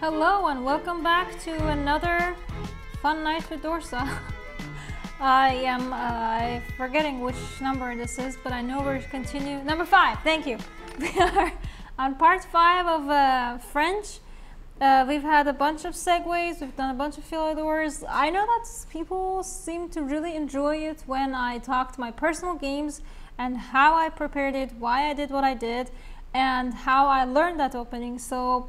Hello and welcome back to another fun night with Dorsa. I am uh, forgetting which number this is, but I know we're continuing. Number five, thank you. We are on part five of uh, French. Uh, we've had a bunch of segues, we've done a bunch of philidors. I know that people seem to really enjoy it when I talked my personal games and how I prepared it, why I did what I did, and how I learned that opening. So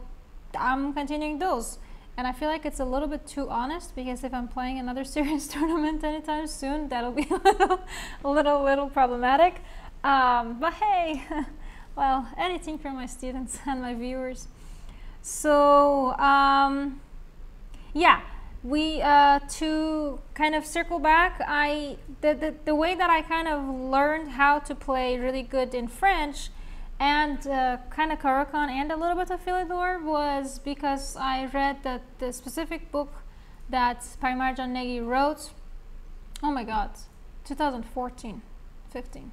I'm continuing those. And I feel like it's a little bit too honest because if I'm playing another serious tournament anytime soon, that'll be a little, a little, little problematic. Um, but hey, well, anything for my students and my viewers. So, um, yeah, we, uh, to kind of circle back, I, the, the, the way that I kind of learned how to play really good in French and uh, kind of Caro-Kann and a little bit of Philidor was because I read that the specific book that Parimarjan Negi wrote, oh my god, 2014, 15.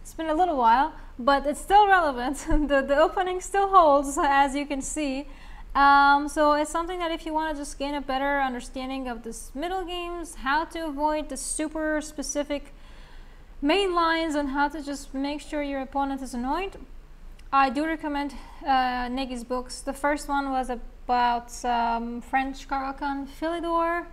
It's been a little while, but it's still relevant. the, the opening still holds, as you can see. Um, so it's something that if you want to just gain a better understanding of this middle games, how to avoid the super specific main lines and how to just make sure your opponent is annoyed. I do recommend uh, books. The first one was about um, French Caro-Kann Philidor.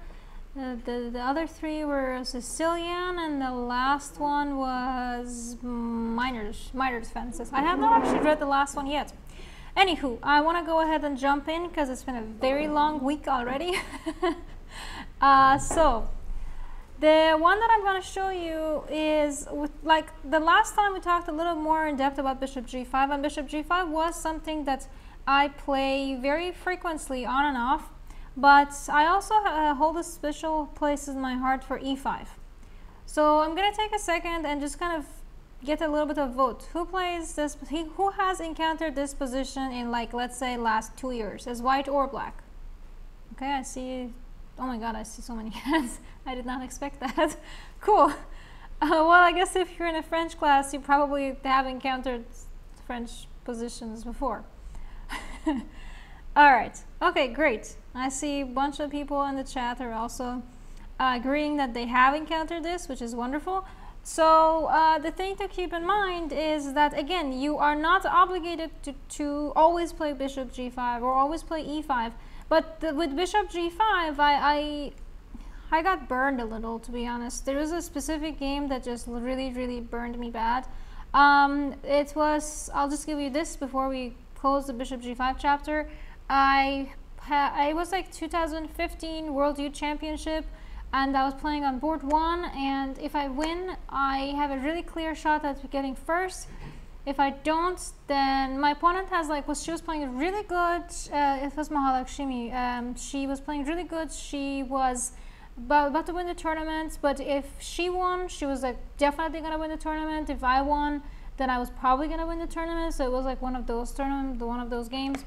Uh, the, the other three were Sicilian, and the last one was Miners, Minor Defenses. I have not actually read the last one yet. Anywho, I want to go ahead and jump in because it's been a very long week already. uh, so, the one that I'm going to show you is with, like the last time we talked a little more in depth about bishop g5 and bishop g5 was something that I play very frequently on and off but I also uh, hold a special place in my heart for e5 so I'm going to take a second and just kind of get a little bit of vote who plays this who has encountered this position in like let's say last two years as white or black okay I see oh my god I see so many hands I did not expect that. cool. Uh, well, I guess if you're in a French class, you probably have encountered French positions before. All right. Okay, great. I see a bunch of people in the chat are also uh, agreeing that they have encountered this, which is wonderful. So uh, the thing to keep in mind is that, again, you are not obligated to, to always play bishop g5 or always play e5. But the, with bishop g5, I, I I got burned a little, to be honest. There was a specific game that just really, really burned me bad. Um, it was, I'll just give you this before we close the Bishop G5 chapter. I, I was like 2015 World Youth Championship and I was playing on board one and if I win, I have a really clear shot at getting first. If I don't, then my opponent has like was she was playing really good. Uh, it was Mahalakshmi. Um, she was playing really good. She was about, about to win the tournament. But if she won, she was like definitely gonna win the tournament. If I won, then I was probably gonna win the tournament. So it was like one of those tournament, one of those games.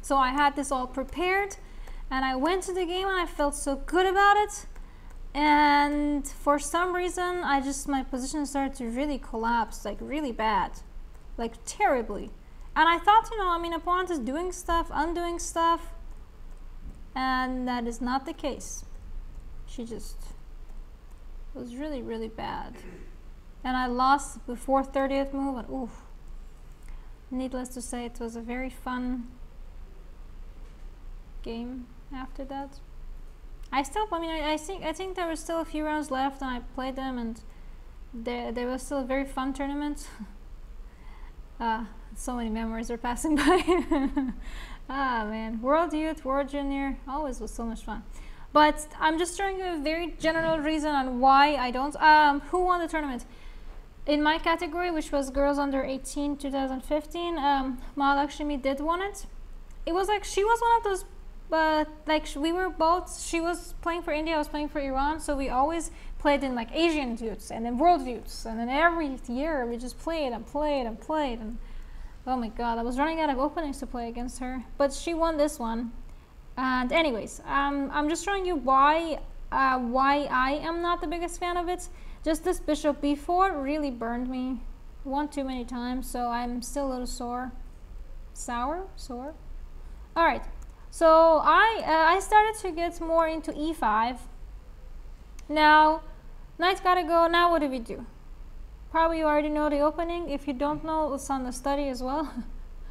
So I had this all prepared, and I went to the game and I felt so good about it. And for some reason, I just my position started to really collapse, like really bad, like terribly. And I thought, you know, I mean, opponent is doing stuff, undoing stuff, and that is not the case she just was really, really bad. And I lost before 30th move, and oof. Needless to say, it was a very fun game after that. I still, I mean, I, I think I think there were still a few rounds left, and I played them, and there there was still a very fun tournament. uh, so many memories are passing by. ah man, World Youth, World Junior, always was so much fun. But I'm just showing you a very general reason on why I don't. Um, who won the tournament? In my category, which was girls under 18 2015, um, Mahalakshmi did won it. It was like she was one of those, but like we were both. She was playing for India, I was playing for Iran, so we always played in like Asian youths and then world youths, and then every year we just played and played and played and. Oh my god, I was running out of openings to play against her. But she won this one. And anyways, um, I'm just showing you why uh, why I am not the biggest fan of it. Just this bishop b4 really burned me. one too many times, so I'm still a little sore. Sour? Sore? Alright, so I, uh, I started to get more into e5. Now, knight's gotta go, now what do we do? Probably you already know the opening. If you don't know, it's on the study as well.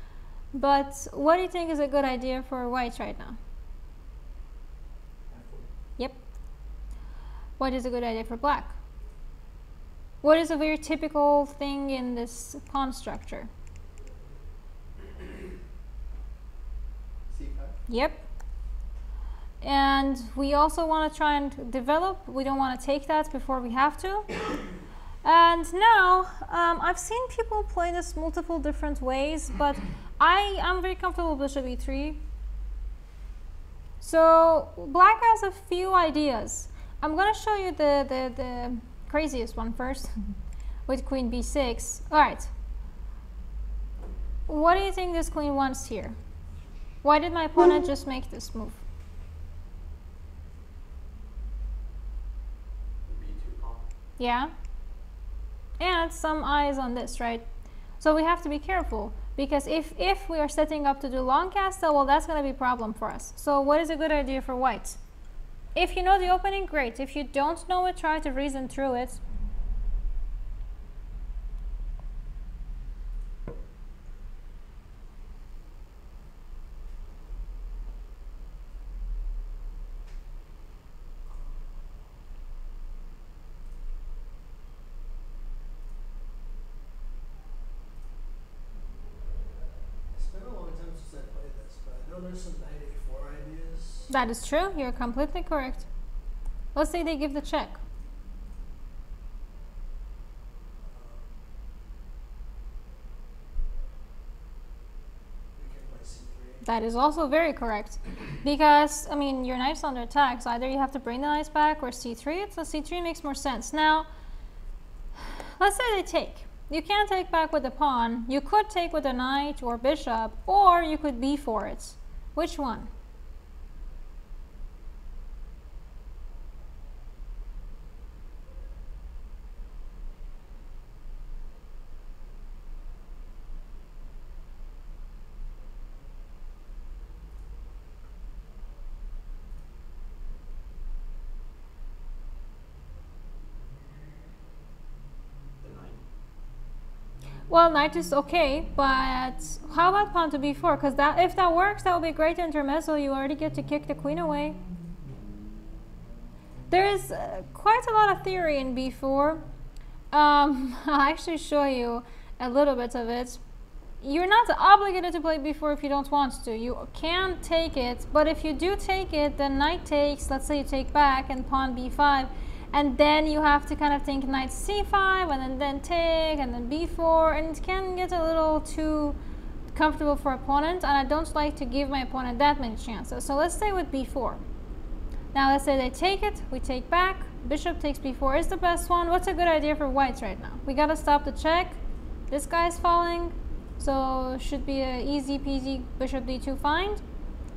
but what do you think is a good idea for whites right now? Yep. What is a good idea for black? What is a very typical thing in this pawn structure? Yep. And we also want to try and develop. We don't want to take that before we have to. And now, um, I've seen people play this multiple different ways, but I am very comfortable with bishop e3. So black has a few ideas. I'm going to show you the, the, the craziest one first with queen b6. All right. What do you think this queen wants here? Why did my opponent just make this move? Yeah. And some eyes on this, right? So we have to be careful because if, if we are setting up to do long castle, well, that's going to be a problem for us. So what is a good idea for white? If you know the opening, great. If you don't know it, try to reason through it. It's been a long time since I played this, but I know there's some knight a4 ideas. That is true. You're completely correct. Let's say they give the check. We can play c3. That is also very correct. Because, I mean, your knight's under attack, so either you have to bring the knights back or c3. So c3 makes more sense. Now, let's say they take. You can't take back with the pawn. You could take with a knight or bishop, or you could b4 it. Which one? Well, knight is okay, but how about pawn to b4? Because that, if that works, that would be great intermezzo. You already get to kick the queen away. There is uh, quite a lot of theory in b4. Um, I'll actually show you a little bit of it. You're not obligated to play b4 if you don't want to. You can take it, but if you do take it, then knight takes, let's say you take back and pawn b5, and then you have to kind of think knight c5 and then, then take and then b4 and it can get a little too comfortable for opponent and I don't like to give my opponent that many chances. So let's stay with b4. Now let's say they take it, we take back, bishop takes b4 is the best one. What's a good idea for whites right now? We gotta stop the check. This guy's falling, so should be a easy peasy bishop d2 find.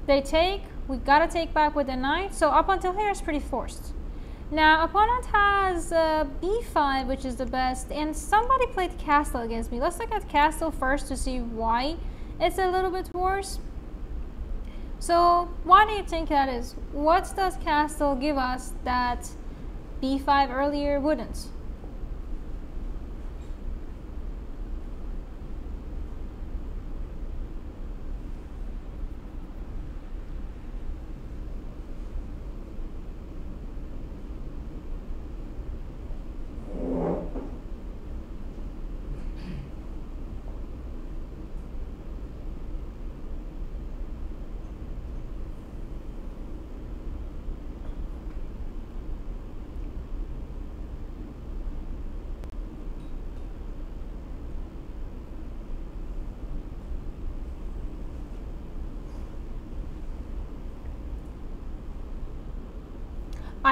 They take, we gotta take back with the knight. So up until here is pretty forced. Now, opponent has uh, b5, which is the best, and somebody played castle against me. Let's look at castle first to see why it's a little bit worse. So, why do you think that is? What does castle give us that b5 earlier wouldn't?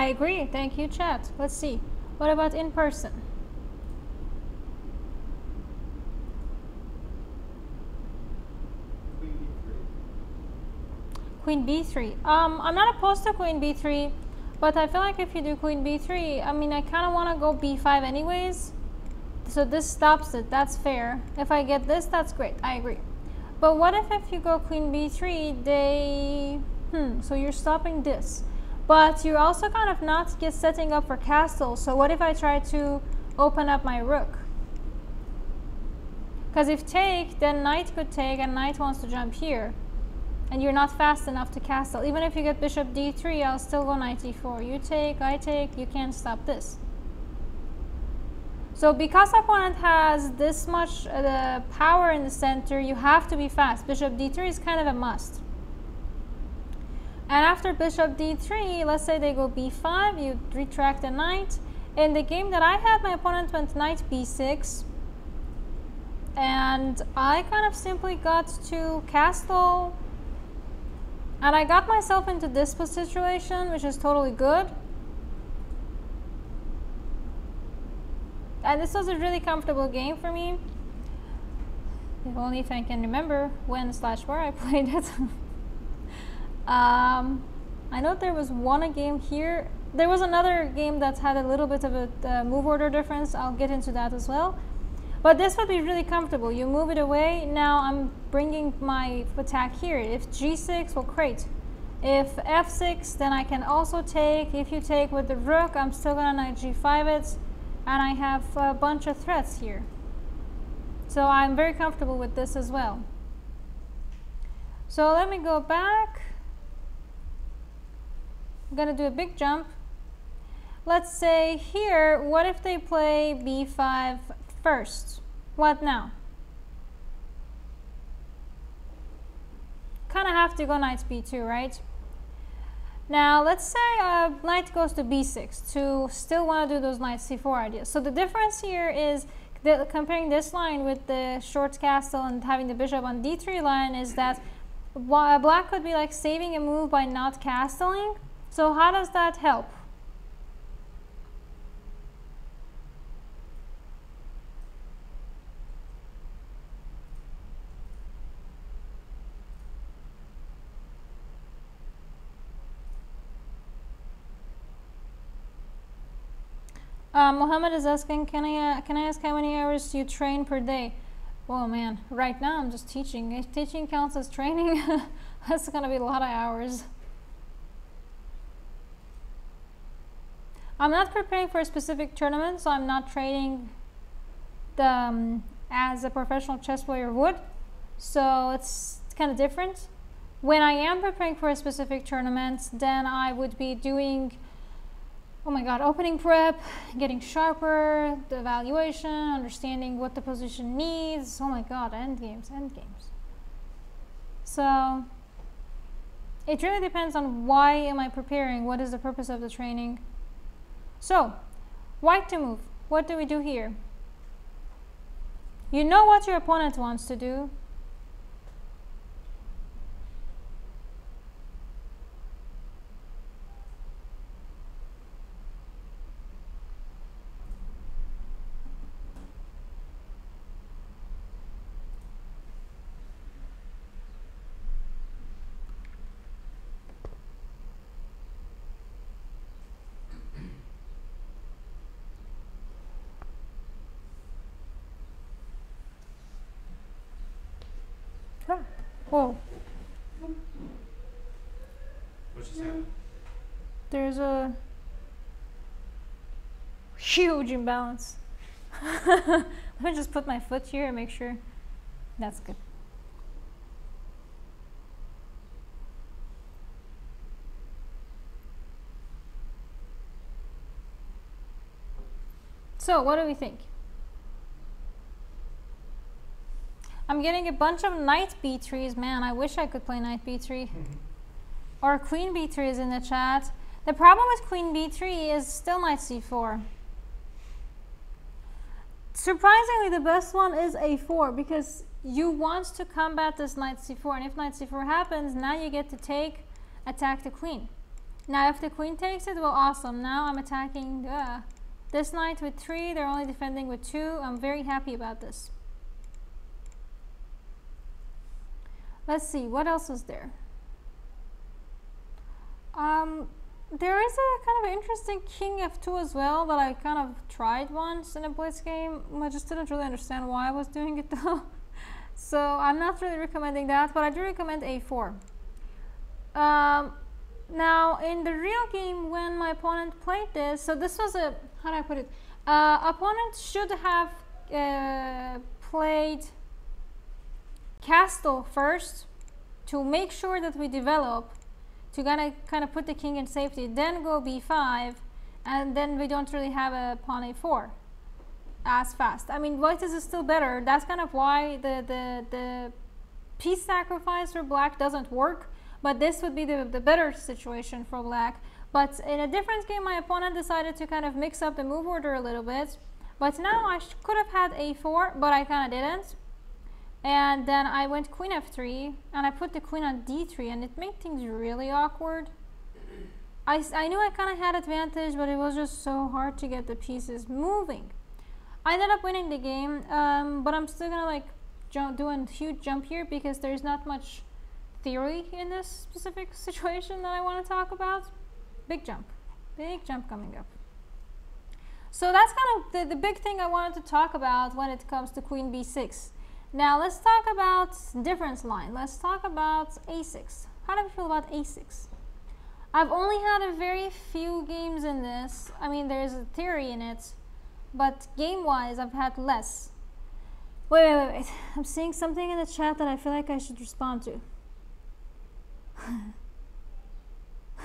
I agree. Thank you, chat. Let's see. What about in person? Queen B3. Queen b3. Um, I'm not opposed to queen b3, but I feel like if you do queen b3, I mean, I kind of want to go b5 anyways. so this stops it. That's fair. If I get this, that's great. I agree. But what if if you go queen b3, they... Hmm, so you're stopping this. But you're also kind of not get setting up for castle. So what if I try to open up my rook? Because if take, then knight could take and knight wants to jump here. And you're not fast enough to castle. Even if you get bishop d3, I'll still go knight d4. You take, I take, you can't stop this. So because opponent has this much uh, power in the center, you have to be fast. Bishop d3 is kind of a must. And after bishop d3, let's say they go b5, you retract the knight. In the game that I had, my opponent went knight b6. And I kind of simply got to castle. And I got myself into this situation, which is totally good. And this was a really comfortable game for me. If only if I can remember when slash where I played it. Um, I know there was one game here. There was another game that had a little bit of a uh, move order difference. I'll get into that as well. But this would be really comfortable. You move it away. Now I'm bringing my attack here. If g6, well, great. If f6, then I can also take. If you take with the rook, I'm still gonna knight g5 it and I have a bunch of threats here. So I'm very comfortable with this as well. So let me go back. I'm going to do a big jump. Let's say here, what if they play b5 first? What now? Kind of have to go knight b2, right? Now, let's say uh, knight goes to b6 to still want to do those knight c4 ideas. So the difference here is comparing this line with the short castle and having the bishop on d3 line is that black could be like saving a move by not castling. So how does that help? Uh, Mohammed is asking, can I, uh, can I ask how many hours you train per day? Oh man, right now I'm just teaching. If teaching counts as training, that's going to be a lot of hours. I'm not preparing for a specific tournament, so I'm not training the, um, as a professional chess player would. So it's, kind of different. When I am preparing for a specific tournament, then I would be doing oh my god, opening prep, getting sharper, the evaluation, understanding what the position needs. Oh my god, end games, end games. So it really depends on why am I preparing, what is the purpose of the training. So, white to move. What do we do here? You know what your opponent wants to do. Whoa. What's she saying? There's a huge imbalance. Let me just put my foot here and make sure that's good. So, what do we think? I'm getting a bunch of knight b3s. Man, I wish I could play knight b3. or queen b3 is in the chat. The problem with queen b3 is still knight c4. Surprisingly, the best one is a4 because you want to combat this knight c4. And if knight c4 happens, now you get to take, attack the queen. Now, if the queen takes it, well, awesome. Now I'm attacking uh, this knight with 3. They're only defending with 2. I'm very happy about this. Let's see, what else is there? Um, there is a kind of interesting king f2 as well that I kind of tried once in a blitz game. I just didn't really understand why I was doing it though. so I'm not really recommending that, but I do recommend a4. Um, now in the real game when my opponent played this, so this was a, how do I put it? Uh, opponent should have uh, played castle first to make sure that we develop to kind of kind of put the king in safety then go b5 and then we don't really have a pawn a4 as fast. I mean white is still better. That's kind of why the the the piece sacrifice for black doesn't work but this would be the, the better situation for black. But in a different game my opponent decided to kind of mix up the move order a little bit. But now I could have had a4 but I kind of didn't and then I went queen f3 and I put the queen on d3 and it made things really awkward. I, I knew I kind of had advantage but it was just so hard to get the pieces moving. I ended up winning the game um, but I'm still gonna like jump, do a huge jump here because there's not much theory in this specific situation that I want to talk about. Big jump. Big jump coming up. So that's kind of the, the big thing I wanted to talk about when it comes to queen b6. Now let's talk about difference line. Let's talk about a6. How do we feel about a6? I've only had a very few games in this. I mean, there's a theory in it, but game-wise, I've had less. Wait, wait, wait, wait. I'm seeing something in the chat that I feel like I should respond to.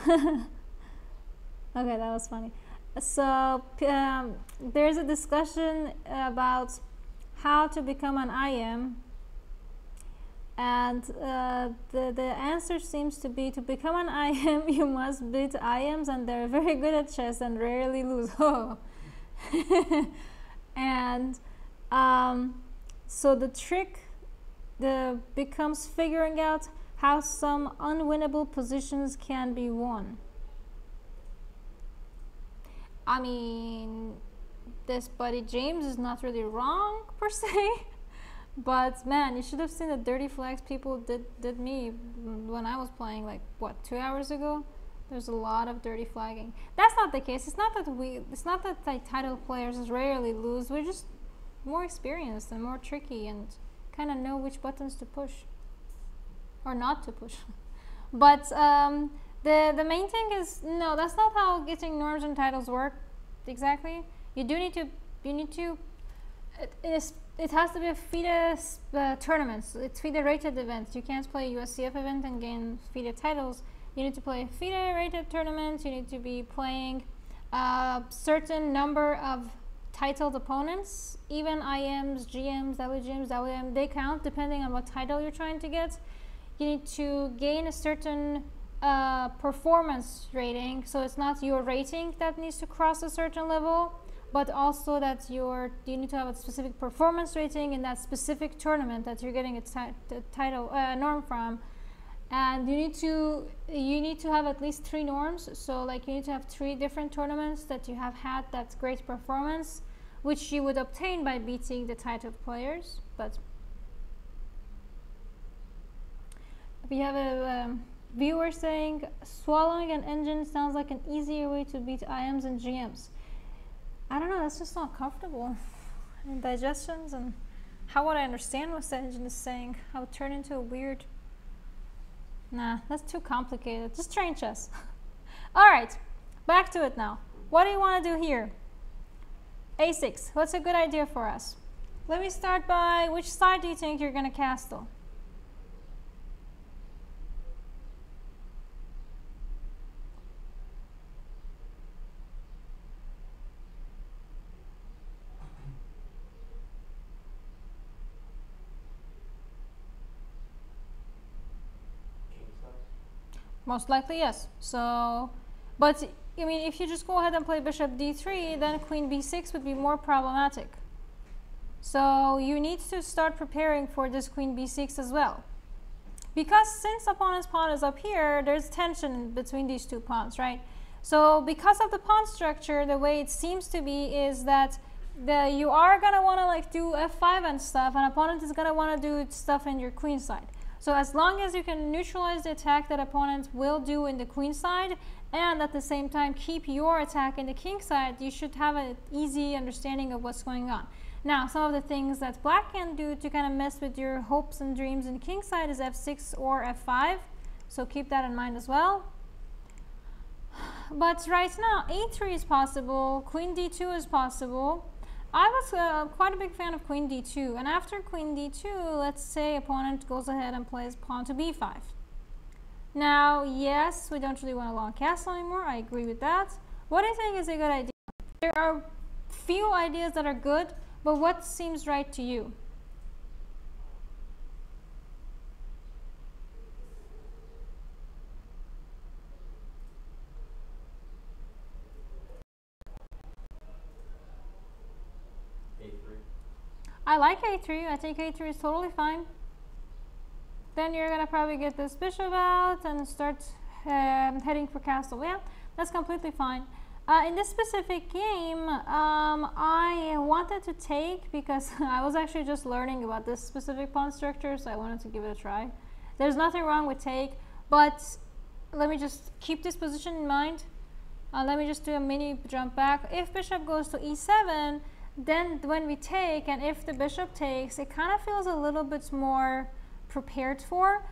okay, that was funny. So, um, there's a discussion about how to become an IM and uh, the, the answer seems to be to become an IM you must beat IMs and they're very good at chess and rarely lose. Oh and um, so the trick the becomes figuring out how some unwinnable positions can be won. I mean this buddy James is not really wrong per se. but man, you should have seen the dirty flags people did did me when I was playing like what two hours ago. There's a lot of dirty flagging. That's not the case. It's not that we. It's not that the title players rarely lose. We're just more experienced and more tricky and kind of know which buttons to push or not to push. but um, the the main thing is no. That's not how getting norms and titles work exactly you do need to you need to it is it has to be a FIDE uh, tournaments. It's FIDE rated events. You can't play a USCF event and gain FIDE titles. You need to play FIDE rated tournaments. You need to be playing a certain number of titled opponents. Even IMs, GMs, WGMs, WM, they count depending on what title you're trying to get. You need to gain a certain uh, performance rating. So it's not your rating that needs to cross a certain level but also that you're, you need to have a specific performance rating in that specific tournament that you're getting a title uh, norm from. And you need to you need to have at least three norms. So like you need to have three different tournaments that you have had that great performance which you would obtain by beating the titled players but we have a um, viewer saying swallowing an engine sounds like an easier way to beat IMs and GMs I don't know, that's just not comfortable. And digestions and how would I understand what the engine is saying? I would turn into a weird. Nah, that's too complicated. Just train chess. Alright, back to it now. What do you want to do here? A6. What's a good idea for us? Let me start by which side do you think you're going to castle? Most likely, yes. So, but I mean, if you just go ahead and play bishop d3, then queen b6 would be more problematic. So you need to start preparing for this queen b6 as well. Because since opponent's pawn is up here, there's tension between these two pawns, right? So because of the pawn structure, the way it seems to be is that the, you are going to want to like do f5 and stuff, and opponent is going to want to do stuff in your queen side. So as long as you can neutralize the attack that opponent will do in the queen side, and at the same time keep your attack in the king side, you should have an easy understanding of what's going on. Now, some of the things that black can do to kind of mess with your hopes and dreams in king side is f6 or f5. So keep that in mind as well. But right now, a3 is possible, queen d2 is possible. I was uh, quite a big fan of queen d2, and after queen d2, let's say opponent goes ahead and plays pawn to b5. Now, yes, we don't really want a long castle anymore, I agree with that. What I think is a good idea, there are few ideas that are good, but what seems right to you? I like a3. I think a3 is totally fine. Then you're gonna probably get this bishop out and start um, heading for castle. Yeah, that's completely fine. Uh, in this specific game, um, I wanted to take because I was actually just learning about this specific pawn structure, so I wanted to give it a try. There's nothing wrong with take, but let me just keep this position in mind. Uh, let me just do a mini jump back. If bishop goes to e7, then when we take, and if the bishop takes, it kind of feels a little bit more prepared for,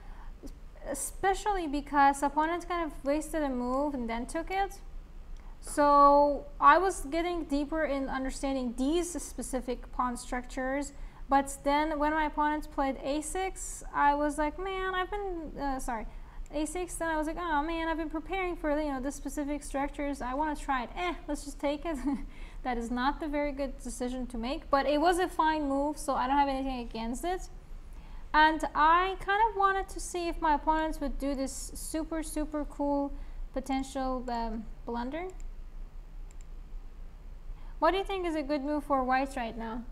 especially because opponent kind of wasted a move and then took it. So I was getting deeper in understanding these specific pawn structures, but then when my opponents played a6, I was like, man, I've been, uh, sorry, a6, then I was like, oh man, I've been preparing for, you know, the specific structures. I want to try it. Eh, let's just take it. That is not the very good decision to make, but it was a fine move, so I don't have anything against it. And I kind of wanted to see if my opponents would do this super, super cool potential um, blunder. What do you think is a good move for white right now?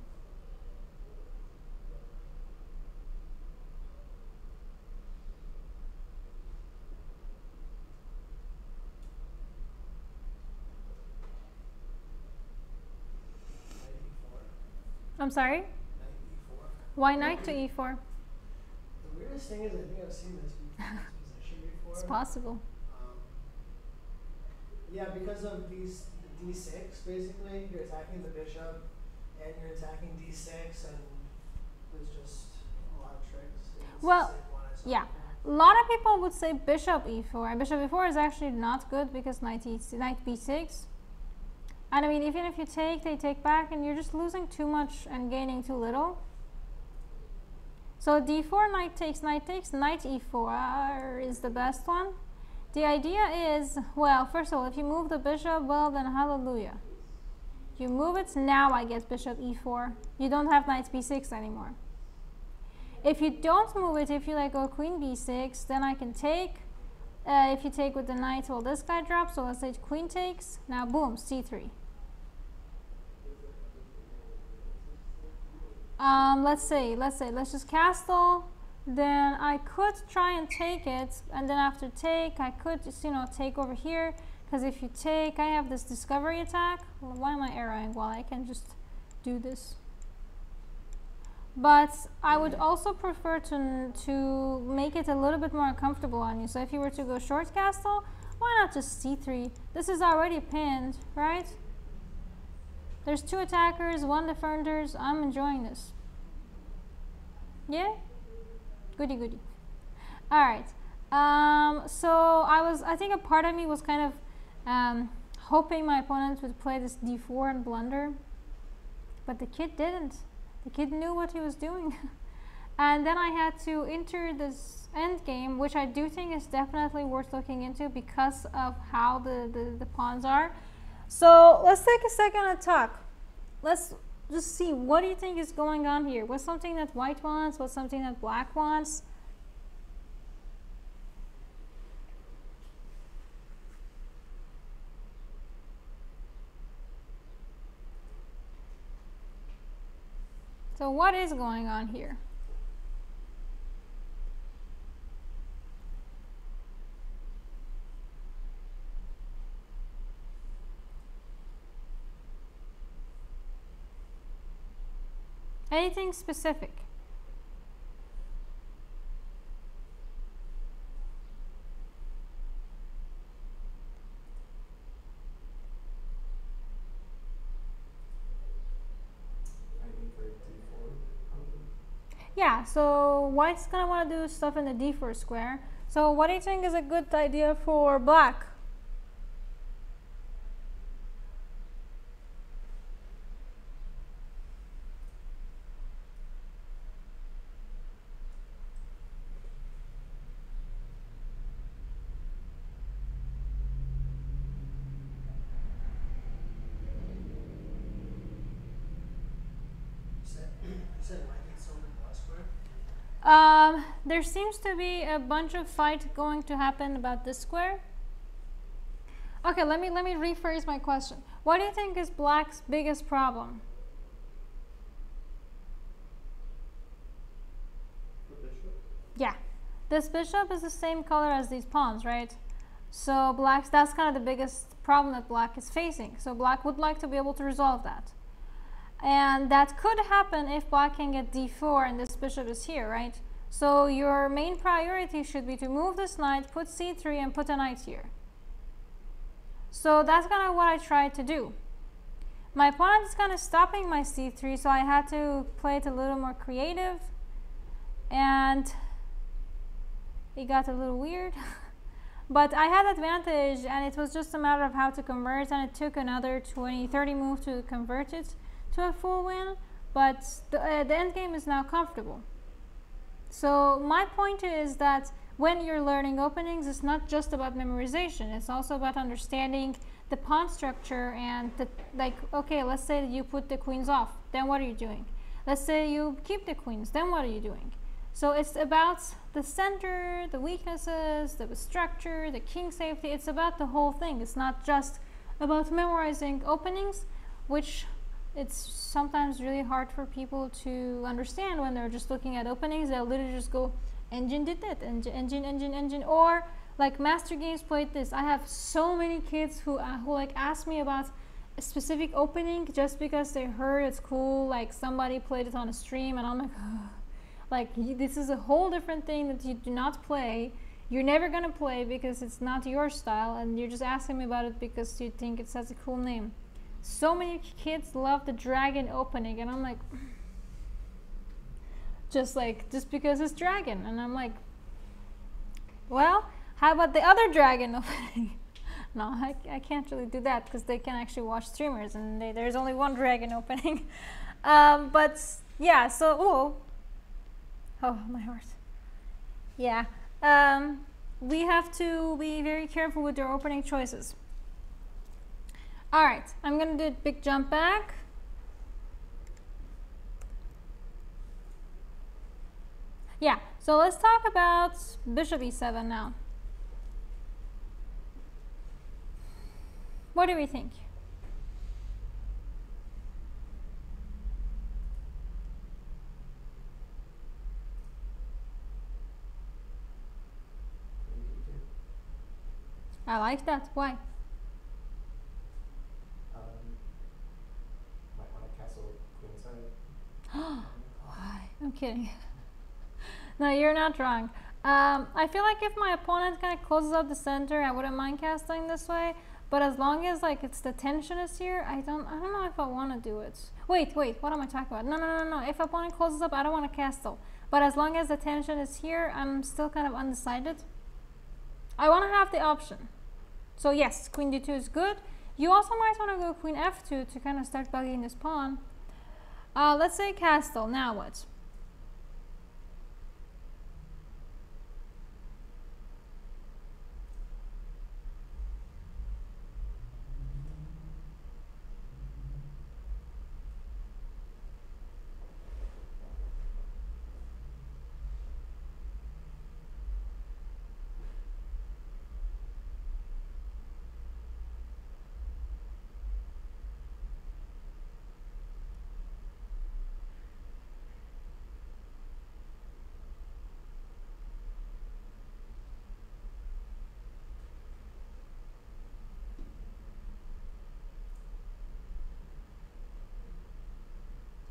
I'm sorry? Knight e4. Why knight to e4? The weirdest thing is, I think I've seen this, position before. It's possible. Um, yeah, because of these d6, basically, you're attacking the bishop, and you're attacking d6, and there's just a lot of tricks. It's Well, yeah. A lot of people would say bishop e4, and bishop e4 is actually not good because knight, e knight b6. And I mean, even if you take, they take back, and you're just losing too much and gaining too little. So d4, knight takes, knight takes, knight e4 is the best one. The idea is, well, first of all, if you move the bishop, well, then hallelujah. You move it, now I get bishop e4. You don't have knight b6 anymore. If you don't move it, if you like go queen b6, then I can take. Uh, if you take with the knight, well, this guy drops, so let's say queen takes. Now, boom, c3. Um, let's say, let's say, let's just castle. Then I could try and take it, and then after take, I could just, you know, take over here. Because if you take, I have this discovery attack. Why am I arrowing? Well, I can just do this. But I would also prefer to, to make it a little bit more comfortable on you. So if you were to go short castle, why not just c3? This is already pinned, right? There's two attackers, one defenders. I'm enjoying this. Yeah? Goody goody. Alright. Um, so I was, I think a part of me was kind of um, hoping my opponent would play this d4 and blunder. But the kid didn't. The kid knew what he was doing. and then I had to enter this end game, which I do think is definitely worth looking into because of how the, the, the pawns are. So let's take a second and talk. Let's just see what do you think is going on here? What's something that white wants? What's something that black wants? So what is going on here? Anything specific? Yeah, so white's gonna want to do stuff in the d4 square. So what do you think is a good idea for black? You said, you said white gets over the square? Um, there seems to be a bunch of fight going to happen about this square. Okay, let me let me rephrase my question. What do you think is black's biggest problem? Yeah, this bishop is the same color as these pawns, right? So black's that's kind of the biggest problem that black is facing. So black would like to be able to resolve that. And that could happen if black can get d4 and this bishop is here, right? So your main priority should be to move this knight, put c3 and put a knight here. So that's kind of what I tried to do. My opponent is kind of stopping my c3, so I had to play it a little more creative. And it got a little weird. but I had advantage and it was just a matter of how to convert and it took another 20, 30 moves to convert it to a full win. But the, uh, the end game is now comfortable. So my point is that when you're learning openings, it's not just about memorization. It's also about understanding the pawn structure and the, like, okay, let's say you put the queens off. Then what are you doing? Let's say you keep the queens. Then what are you doing? So it's about the center, the weaknesses, the structure, the king safety. It's about the whole thing. It's not just about memorizing openings, which it's sometimes really hard for people to understand when they're just looking at openings. They'll literally just go, engine did that, engine, engine, engine, engine, or like Master Games played this. I have so many kids who uh, who like ask me about a specific opening just because they heard it's cool. Like somebody played it on a stream, and I'm like, like this is a whole different thing that you do not play. You're never gonna play because it's not your style, and you're just asking me about it because you think it has a cool name. So many kids love the dragon opening, and I'm like, just like just because it's dragon, and I'm like, well, how about the other dragon opening? no, I, I can't really do that because they can actually watch streamers, and they, there's only one dragon opening. um, but yeah, so oh, oh my heart. Yeah, um, we have to be very careful with their opening choices. All right, I'm gonna do a big jump back. Yeah, so let's talk about bishop e7 now. What do we think? I like that. Why? Um, might want to castle queenside. Why? I'm kidding. no, you're not wrong. Um, I feel like if my opponent kind of closes up the center, I wouldn't mind casting this way. But as long as like it's the tension is here, I don't I don't know if I want to do it. Wait, wait, what am I talking about? No, no, no, no. If opponent closes up, I don't want to castle. But as long as the tension is here, I'm still kind of undecided. I want to have the option. So yes, queen d2 is good. You also might want to go queen f2 to kind of start bugging this pawn. Uh, let's say castle. Now what?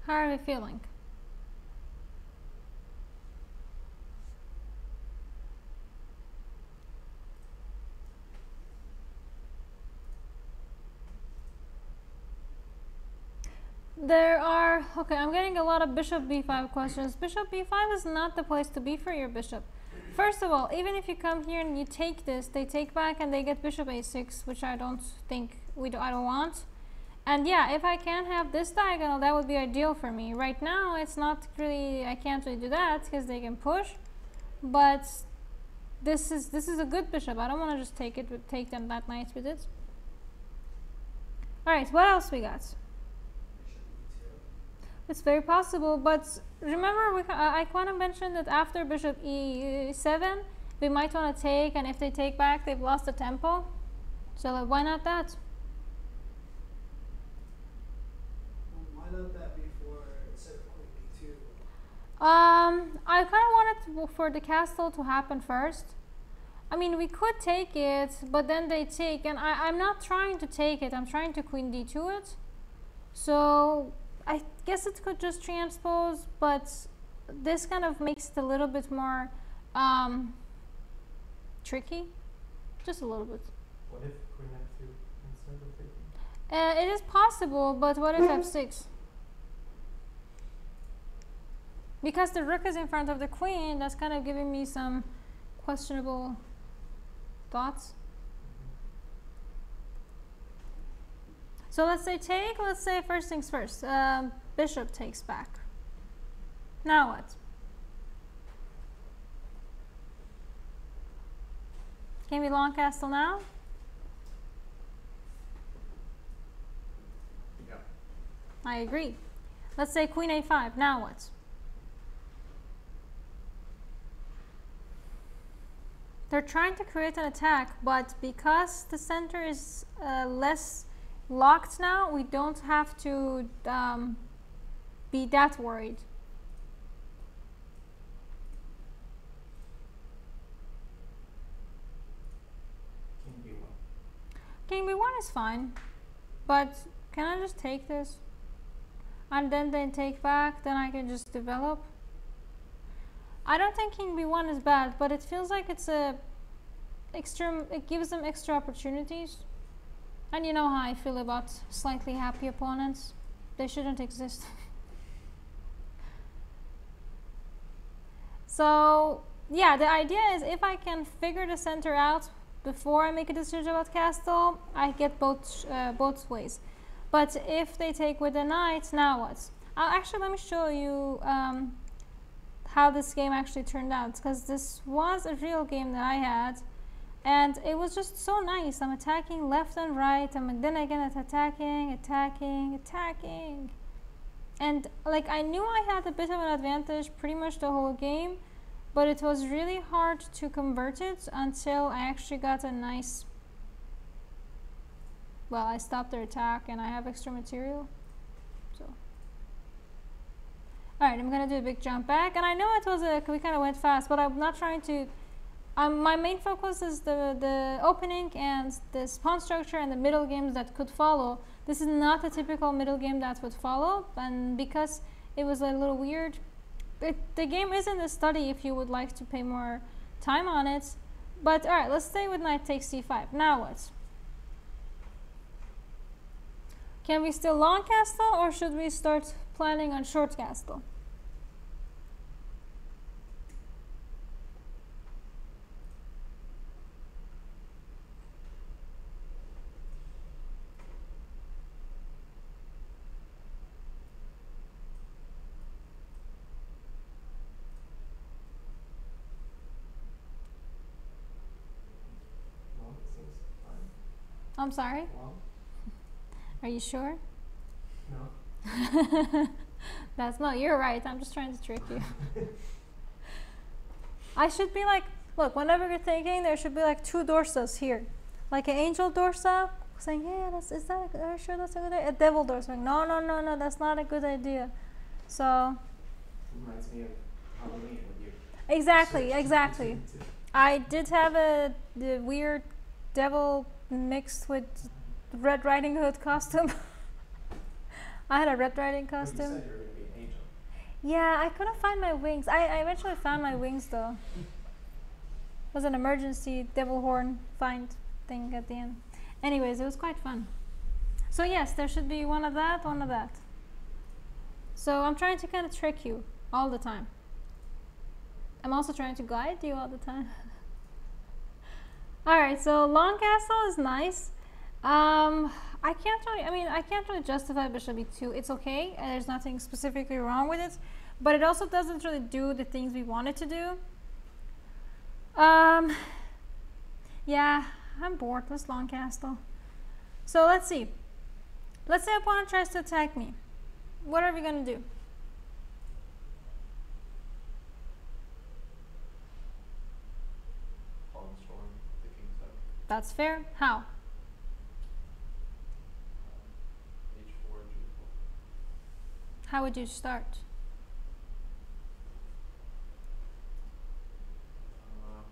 How are we feeling? There are okay. I'm getting a lot of bishop b5 questions. Bishop b5 is not the place to be for your bishop. First of all, even if you come here and you take this, they take back and they get bishop a6, which I don't think we do, I don't want. And yeah, if I can have this diagonal, that would be ideal for me. Right now, it's not really, I can't really do that because they can push. But this is this is a good bishop. I don't want to just take it, take them that knight with it. All right, what else we got? It's very possible, but remember, we, I, I kind of mentioned that after bishop e7, we might want to take, and if they take back, they've lost the tempo. So like, why not that? Well, Why not that before instead of queen b2? Um, I kind of wanted to- for the castle to happen first. I mean, we could take it, but then they take, and I, I'm not trying to take it. I'm trying to queen d2 it. So I guess it could just transpose, but this kind of makes it a little bit more um, tricky, just a little bit. What if queen f2 instead of taking? Uh, it is possible, but what if f6? Because the rook is in front of the queen, that's kind of giving me some questionable thoughts. So let's say take, let's say first things first. Um, bishop takes back. Now what? Can we long castle now? Yeah. I agree. Let's say queen a5. Now what? They're trying to create an attack, but because the center is uh, less locked now, we don't have to um, be that worried. King b1. King b1 is fine, but can I just take this? And then they take back, then I can just develop. I don't think king b1 is bad, but it feels like it's a extra, it gives them extra opportunities. And you know how I feel about slightly happy opponents. They shouldn't exist. so, yeah, the idea is if I can figure the center out before I make a decision about castle, I get both uh, both ways. But if they take with the knight, now what? Uh, actually, let me show you um, how this game actually turned out because this was a real game that I had and it was just so nice. I'm attacking left and right, and then again attacking, attacking, attacking. And like I knew I had a bit of an advantage pretty much the whole game, but it was really hard to convert it until I actually got a nice well, I stopped their attack and I have extra material. So Alright, I'm gonna do a big jump back. And I know it was a we kinda went fast, but I'm not trying to um, my main focus is the, the opening and the pawn structure and the middle games that could follow. This is not a typical middle game that would follow, and because it was a little weird, it, the game isn't a study if you would like to pay more time on it. But alright, let's stay with knight takes c5. Now what? Can we still long castle or should we start planning on short castle? I'm sorry, are you sure? No. That's not, you're right. I'm just trying to trick you. I should be like, look, whenever you're thinking, there should be like two dorsas here. Like an angel dorsa saying, yeah, that's, is that, a, are you sure that's a good idea? A devil dorsa saying, no, no, no, no, that's not a good idea. So, Reminds me of Halloween when you. exactly, search exactly. I did have a the weird devil mixed with Red Riding Hood costume. I had a Red Riding costume. said you were gonna be an angel. Yeah, I couldn't find my wings. I, I eventually found my wings though. It was an emergency devil horn find thing at the end. Anyways, it was quite fun. So yes, there should be one of that, one of that. So I'm trying to kind of trick you all the time. I'm also trying to guide you all the time. all right, so long castle is nice. Um, I can't really, I mean, I can't really justify bishop e2. It's okay, and there's nothing specifically wrong with it, but it also doesn't really do the things we want it to do. Um, yeah, I'm bored. Let's long castle. So let's see. Let's say opponent tries to attack me. What are we gonna do? Pawn storm the king's out. That's fair. How? H4, G4. How would you start? Uh,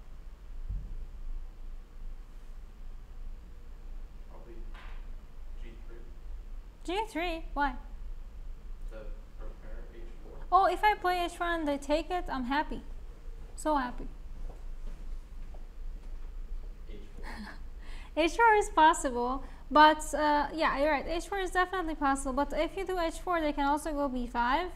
G3 G3. Why? to prepare H4. Oh, if I play H1 and they take it, I'm happy. So happy. H4. H4 is possible, but uh, yeah, you're right. H4 is definitely possible, but if you do H4, they can also go B5.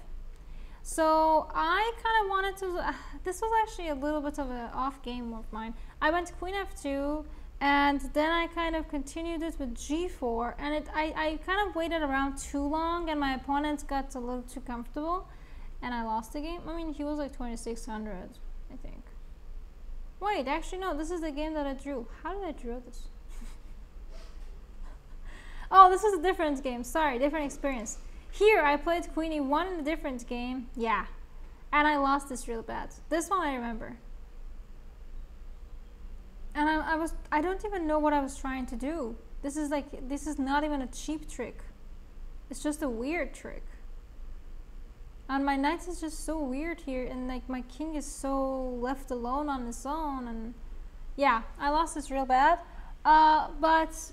So I kind of wanted to. Uh, this was actually a little bit of an off game of mine. I went Queen F2, and then I kind of continued it with G4, and it I, I kind of waited around too long, and my opponent got a little too comfortable, and I lost the game. I mean, he was like 2600, I think. Wait, actually no, this is the game that I drew. How did I draw this? Oh, this is a different game. Sorry, different experience. Here I played Queen E1 in a different game. Yeah. And I lost this real bad. This one I remember. And I, I was I don't even know what I was trying to do. This is like this is not even a cheap trick. It's just a weird trick. And my knight is just so weird here and like my king is so left alone on his own and yeah, I lost this real bad. Uh, but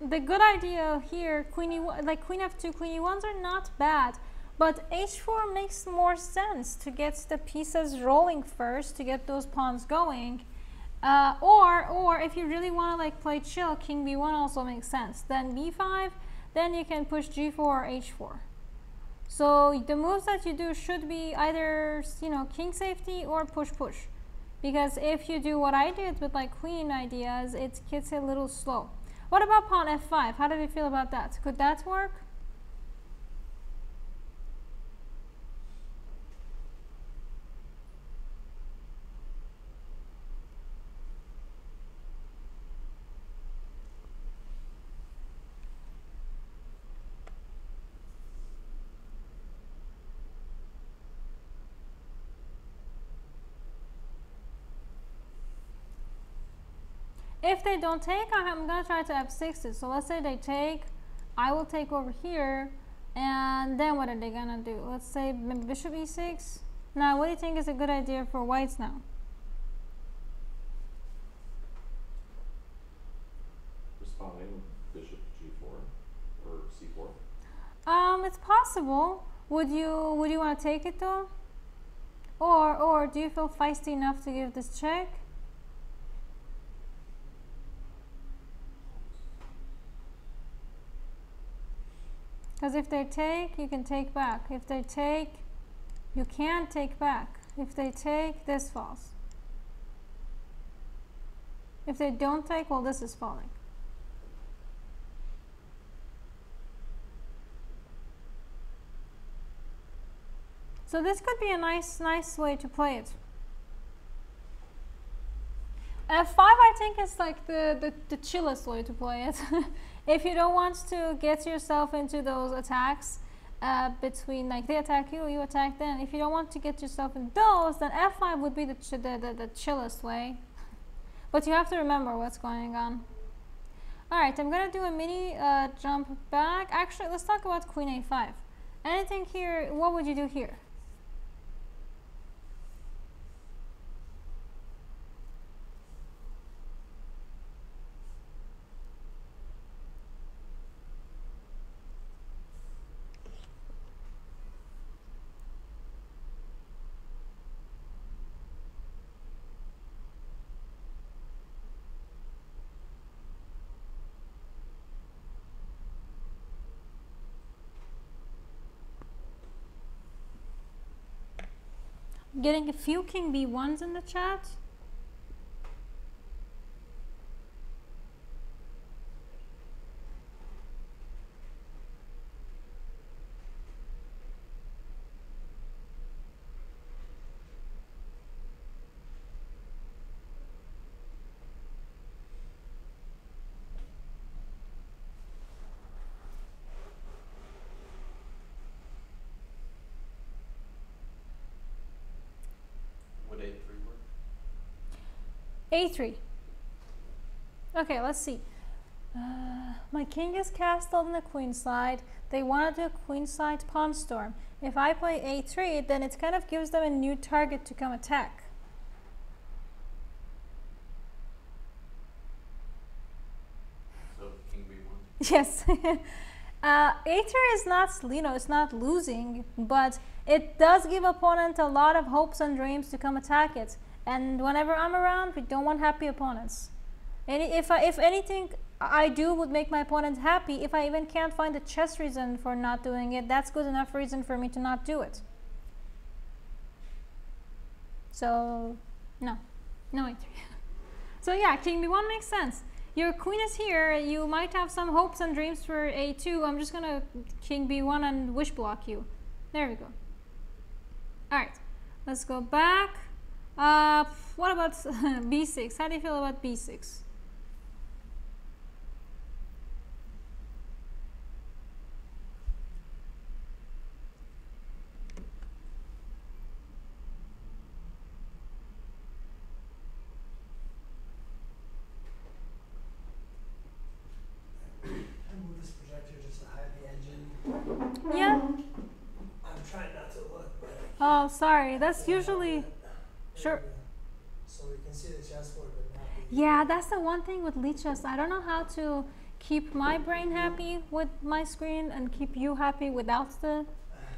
the good idea here, queen e1, like queen f2, queen e1s are not bad. But h4 makes more sense to get the pieces rolling first, to get those pawns going. Uh, or, or if you really want to like play chill, king b1 also makes sense. Then b5, then you can push g4 or h4. So the moves that you do should be either, you know, king safety or push push. Because if you do what I did with like queen ideas, it gets a little slow. What about pawn f5? How did you feel about that? Could that work? If they don't take, I'm going to try to f6 it. So let's say they take, I will take over here, and then what are they going to do? Let's say bishop e6. Now, what do you think is a good idea for whites now? Responding bishop g4 or c4. Um, it's possible. Would you would you want to take it though? Or or do you feel feisty enough to give this check? Because if they take, you can take back. If they take, you can't take back. If they take, this falls. If they don't take, well, this is falling. So this could be a nice, nice way to play it. F5 I think is like the, the, the chillest way to play it. if you don't want to get yourself into those attacks uh, between like they attack you, you attack them. If you don't want to get yourself in those, then F5 would be the, ch the, the, the chillest way. But you have to remember what's going on. Alright, I'm gonna do a mini uh, jump back. Actually, let's talk about Queen A5. Anything here, what would you do here? Getting a few king b1s in the chat. Would A three work? A3. Okay, let's see. Uh, my king is castled on the queen side. They want to do queen side pawn storm. If I play a3, then it kind of gives them a new target to come attack. So king B one. Yes. uh, A3 is not, you know, it's not losing, but it does give opponent a lot of hopes and dreams to come attack it. And whenever I'm around, we don't want happy opponents. Any, if, I, if anything I do would make my opponent happy, if I even can't find a chess reason for not doing it, that's good enough reason for me to not do it. So, no. No A3. so yeah, king b1 makes sense. Your queen is here. You might have some hopes and dreams for a2. I'm just gonna king b1 and wish block you. There we go. All right, let's go back. Uh, what about b6? How do you feel about b6? I moved this projector just to hide the engine. Yeah. I'm trying not to look. Oh, sorry. That's usually sure. So we can see the chessboard, but not the. Yeah, that's the one thing with leeches. I don't know how to keep my brain happy with my screen and keep you happy without the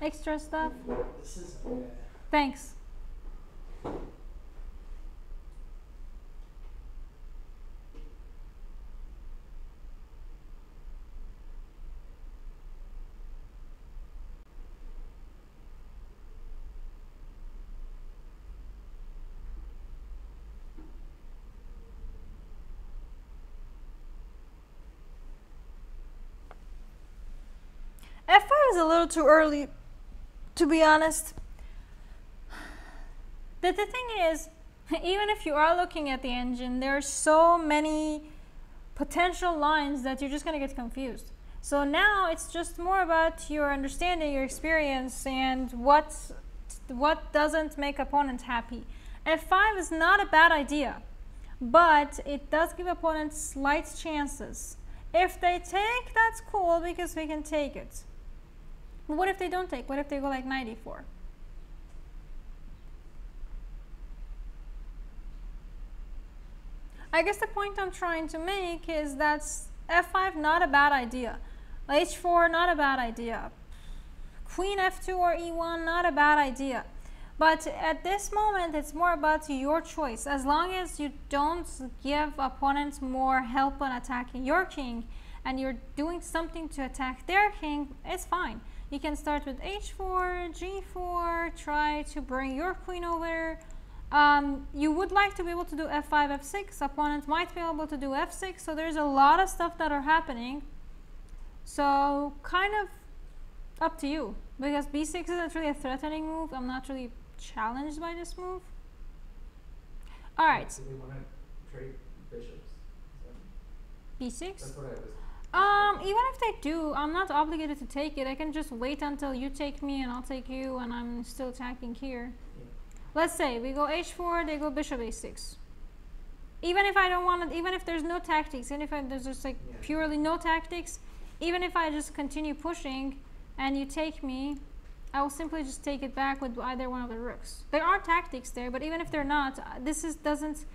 extra stuff. This is okay. Thanks. F5 is a little too early, to be honest. But the thing is, even if you are looking at the engine, there are so many potential lines that you're just going to get confused. So now it's just more about your understanding, your experience, and what what doesn't make opponents happy. F5 is not a bad idea, but it does give opponents slight chances. If they take, that's cool because we can take it. But what if they don't take? What if they go like 94? I guess the point I'm trying to make is that f5 not a bad idea. h4 not a bad idea. Queen f2 or e1 not a bad idea. But at this moment it's more about your choice. As long as you don't give opponents more help on attacking your king and you're doing something to attack their king, it's fine. You can start with h4, g4, try to bring your queen over. Um, you would like to be able to do f5, f6. Opponent might be able to do f6. So there's a lot of stuff that are happening. So kind of up to you. Because b6 isn't really a threatening move. I'm not really challenged by this move. All right, Do we want to trade bishops? Is b6. That's what I was. Um, even if they do, I'm not obligated to take it. I can just wait until you take me and I'll take you and I'm still attacking here. Yeah. Let's say we go h4, they go bishop a6. Even if I don't want to, even if there's no tactics, and if I, there's just like Yeah. purely no tactics, even if I just continue pushing and you take me, I will simply just take it back with either one of the rooks. There are tactics there, but even if they're not, uh, this is doesn't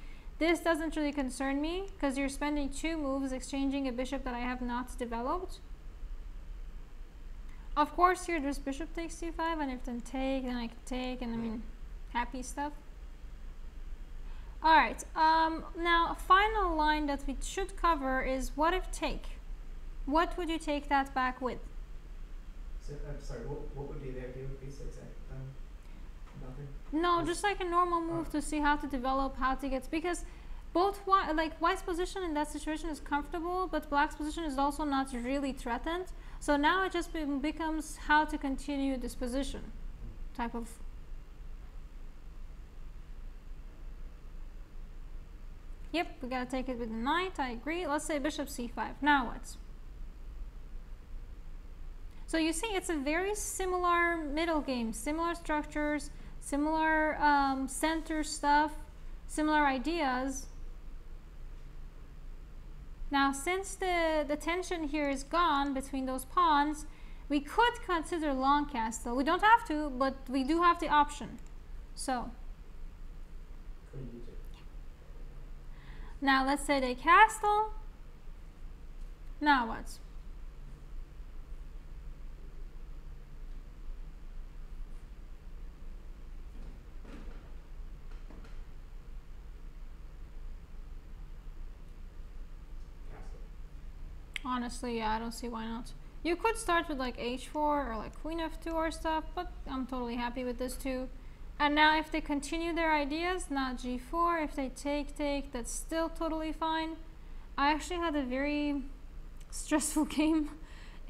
this doesn't really concern me because you're spending two moves exchanging a bishop that I have not developed. Of course, here there's bishop takes c5, and if then take, then I can take, and I mean, happy stuff. All right. Um, now, a final line that we should cover is what if take? What would you take that back with? So, I'm sorry, what, what would be the idea with b6 at the time? Nothing? No, just like a normal move to see how to develop, how to get because both white, like white's position in that situation is comfortable, but black's position is also not really threatened. So now it just be- becomes how to continue this position type of. Yep, we gotta take it with the knight. I agree. Let's say bishop c5. Now what? So you see, it's a very similar middle game, similar structures, similar um, center stuff, similar ideas. Now, since the, the tension here is gone between those pawns, we could consider long castle. We don't have to, but we do have the option. So, now let's say they castle. Now what? Honestly, yeah, I don't see why not. You could start with like h4 or like queen f2 or stuff, but I'm totally happy with this too. And now if they continue their ideas, not g4, if they take, take, that's still totally fine. I actually had a very stressful game.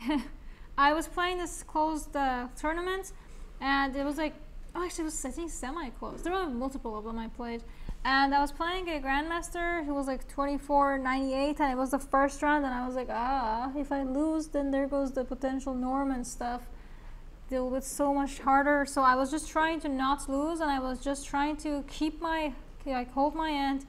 I was playing this closed uh, tournament, and it was like, oh, actually, it was I think semi-closed. There were multiple of them I played, and I was playing a grandmaster who was like 24, 98, and it was the first round, and I was like, ah, if I lose, then there goes the potential Norman stuff. Deal with so much harder. So I was just trying to not lose, and I was just trying to keep my like hold my end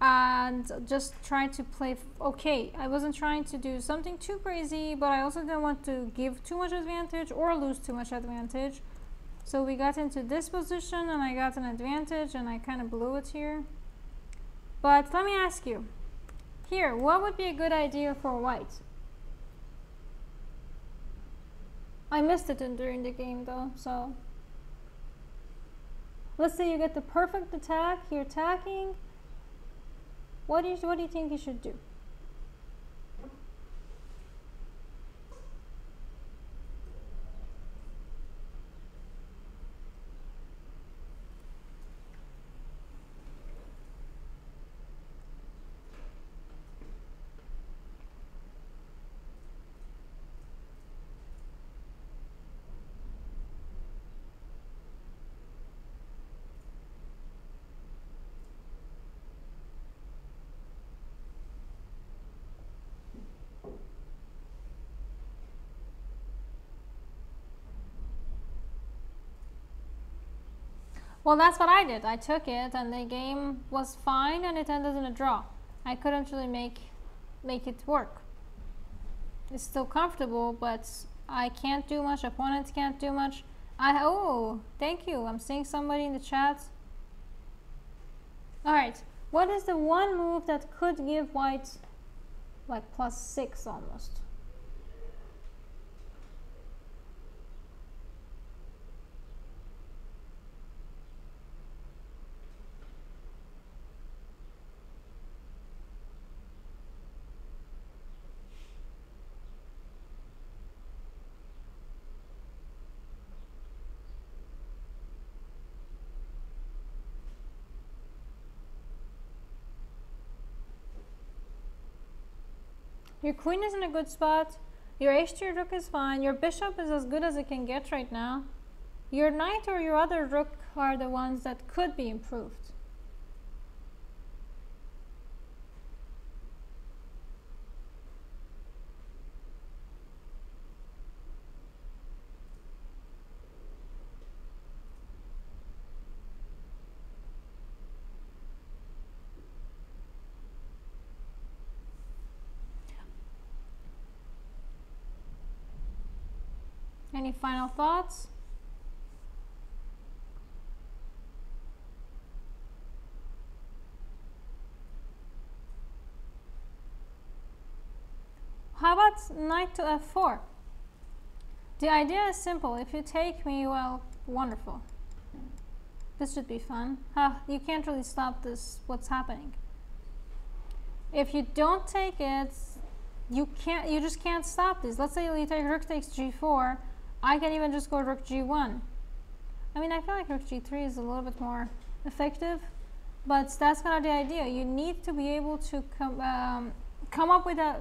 and just try to play okay. I wasn't trying to do something too crazy, but I also didn't want to give too much advantage or lose too much advantage. So we got into this position and I got an advantage and I kind of blew it here. But let me ask you, here, what would be a good idea for white? I missed it in, during the game though, so. Let's say you get the perfect attack, you're attacking. What do you, what do you think you should do? Well, that's what I did. I took it, and the game was fine, and it ended in a draw. I couldn't really make make it work. It's still comfortable, but I can't do much. Opponents can't do much. I oh, thank you. I'm seeing somebody in the chat. All right. What is the one move that could give white like plus six almost? Your queen is in a good spot. Your h2 rook is fine. Your bishop is as good as it can get right now. Your knight or your other rook are the ones that could be improved. Any final thoughts? How about knight to uh, f4? The idea is simple. If you take me, well, wonderful. This should be fun. Huh, you can't really stop this, what's happening. If you don't take it, you can't, you just can't stop this. Let's say you take rook takes g4. I can even just go rook g1. I mean, I feel like rook g3 is a little bit more effective, but that's kind of the idea. You need to be able to come um, come up with a,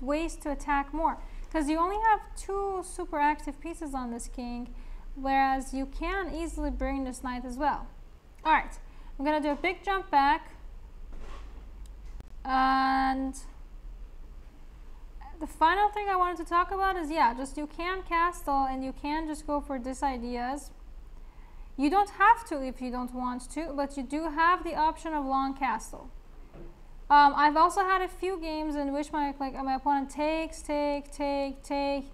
ways to attack more, because you only have two super active pieces on this king, whereas you can easily bring this knight as well. All right, I'm gonna do a big jump back, and the final thing I wanted to talk about is yeah, just you can castle and you can just go for these ideas. You don't have to if you don't want to, but you do have the option of long castle. Um, I've also had a few games in which my like my opponent takes, take, take, take,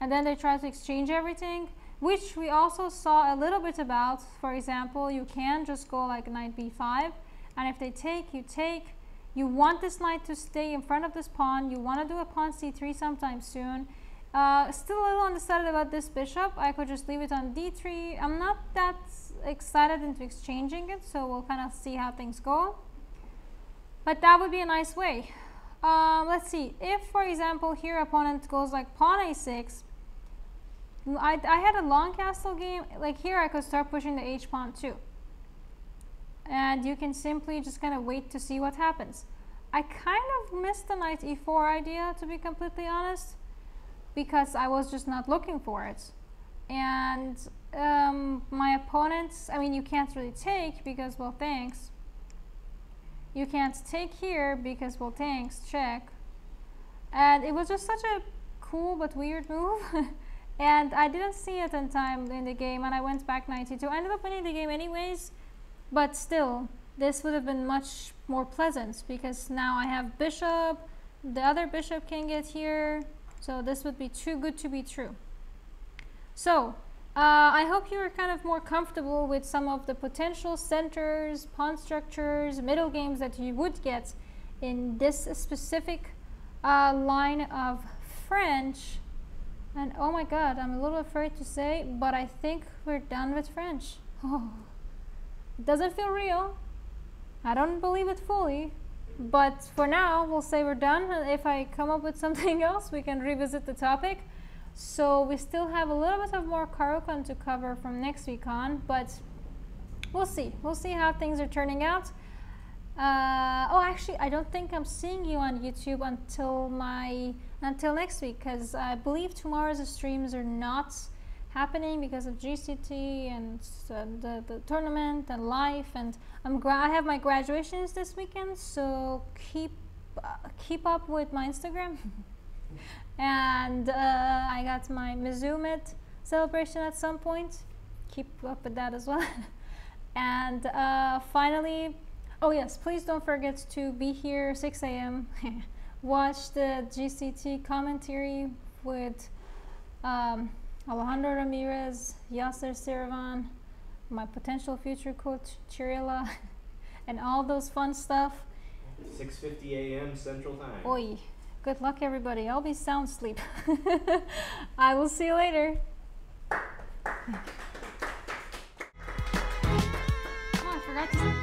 and then they try to exchange everything, which we also saw a little bit about. For example, you can just go like knight b5, and if they take, you take. You want this knight to stay in front of this pawn. You want to do a pawn c3 sometime soon. Uh, still a little undecided about this bishop. I could just leave it on d3. I'm not that excited into exchanging it, so we'll kind of see how things go. But that would be a nice way. Um, let's see. If, for example, here opponent goes like pawn a6, I, I had a long castle game. Like here, I could start pushing the h pawn too. And you can simply just kind of wait to see what happens. I kind of missed the knight e4 idea, to be completely honest because I was just not looking for it. And um, my opponents, I mean, you can't really take because, well, thanks. You can't take here because, well, thanks, check. And it was just such a cool but weird move. and I didn't see it in time in the game, and I went back 92. I ended up winning the game anyways, but still, this would have been much more pleasant because now I have bishop, the other bishop can get here, so this would be too good to be true. So uh, I hope you are kind of more comfortable with some of the potential centers, pawn structures, middle games that you would get in this specific uh, line of French. And oh my god, I'm a little afraid to say, but I think we're done with French. Oh, doesn't feel real. I don't believe it fully, but for now, we'll say we're done. If I come up with something else, we can revisit the topic. So we still have a little bit of more Caro-Kann to cover from next week on, but we'll see. We'll see how things are turning out. Uh, oh, actually, I don't think I'm seeing you on YouTube until my until next week because I believe tomorrow's streams are not happening because of GCT and uh, the, the tournament and life. And I'm I have my graduations this weekend so keep uh, keep up with my Instagram. And uh, I got my Mizumit celebration at some point. Keep up with that as well. And uh, finally oh yes please don't forget to be here 6 a.m watch the GCT commentary with um, Alejandro Ramirez, Yasser Seirawan, my potential future coach Chirila, and all those fun stuff. 6:50 a.m. Central Time. Oi, good luck everybody. I'll be sound sleep. I will see you later. Oh, I forgot to.